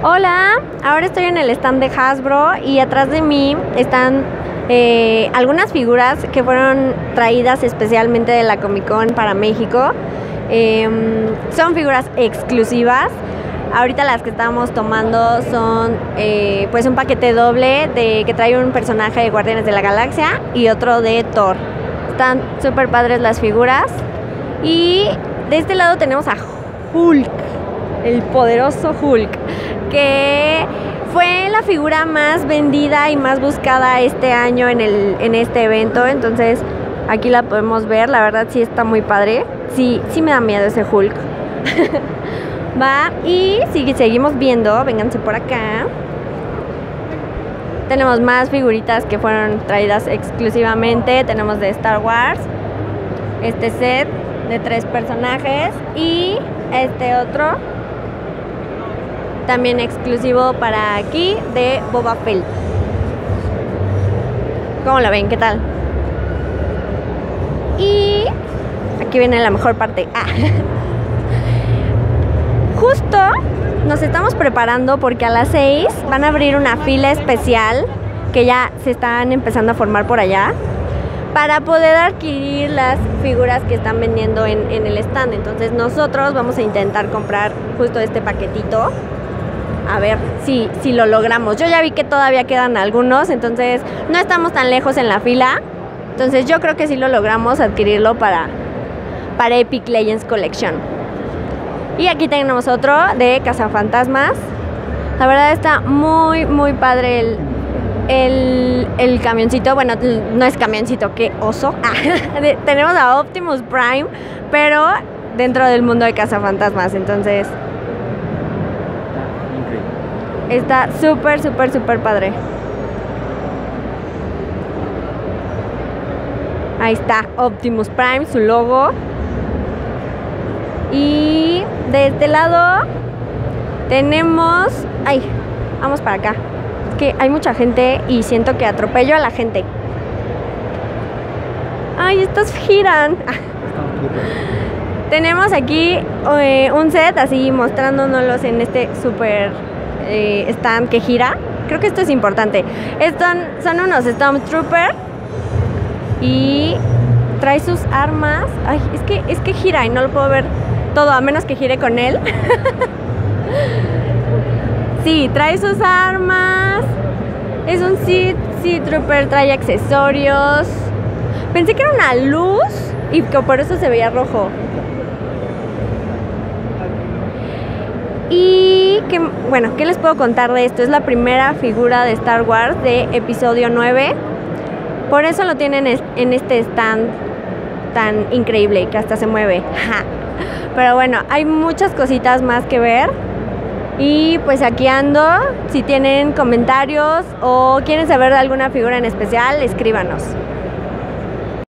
Hola, ahora estoy en el stand de Hasbro y atrás de mí están eh, algunas figuras que fueron traídas especialmente de la Comic Con para México. Em, son figuras exclusivas. Ahorita las que estamos tomando son eh, pues un paquete doble de que trae un personaje de Guardianes de la Galaxia y otro de Thor. Están súper padres las figuras. Y de este lado tenemos a Hulk, el poderoso Hulk que fue la figura más vendida y más buscada este año en, el, en este evento. Entonces aquí la podemos ver, la verdad sí está muy padre. Sí, sí me da miedo ese Hulk. Va, y si seguimos viendo, vénganse por acá. Tenemos más figuritas que fueron traídas exclusivamente. Tenemos de Star Wars, este set de tres personajes y este otro también exclusivo para aquí de Boba Fett. ¿Cómo lo ven? ¿Qué tal? Y aquí viene la mejor parte. Ah. Justo nos estamos preparando porque a las 6 van a abrir una fila especial que ya se están empezando a formar por allá para poder adquirir las figuras que están vendiendo en, en el stand. Entonces nosotros vamos a intentar comprar justo este paquetito a ver si, si lo logramos. Yo ya vi que todavía quedan algunos, entonces no estamos tan lejos en la fila. Entonces yo creo que sí lo logramos adquirirlo para, para Epic Legends Collection. Y aquí tenemos otro de Cazafantasmas. La verdad está muy, muy padre el, el, camioncito, bueno, no es camioncito, qué oso. tenemos a Optimus Prime, pero dentro del mundo de cazafantasmas. Entonces, Está súper, súper, súper padre. Ahí está Optimus Prime, su logo. Y de este lado tenemos... Ay, vamos para acá. Es que hay mucha gente y siento que atropello a la gente. Ay, estos giran. tenemos aquí eh, un set así mostrándonos en este súper eh, que gira. Creo que esto es importante. Estos son unos Stormtrooper y trae sus armas. Ay, es que, es que gira y no lo puedo ver todo, a menos que gire con él. sí, trae sus armas. Es un Sea, Trooper, trae accesorios. Pensé que era una luz y que por eso se veía rojo. Y bueno, ¿qué les puedo contar de esto? Es la primera figura de Star Wars de episodio 9. Por eso lo tienen en este stand tan increíble que hasta se mueve. Pero bueno, hay muchas cositas más que ver. Y pues aquí ando. Si tienen comentarios o quieren saber de alguna figura en especial, escríbanos.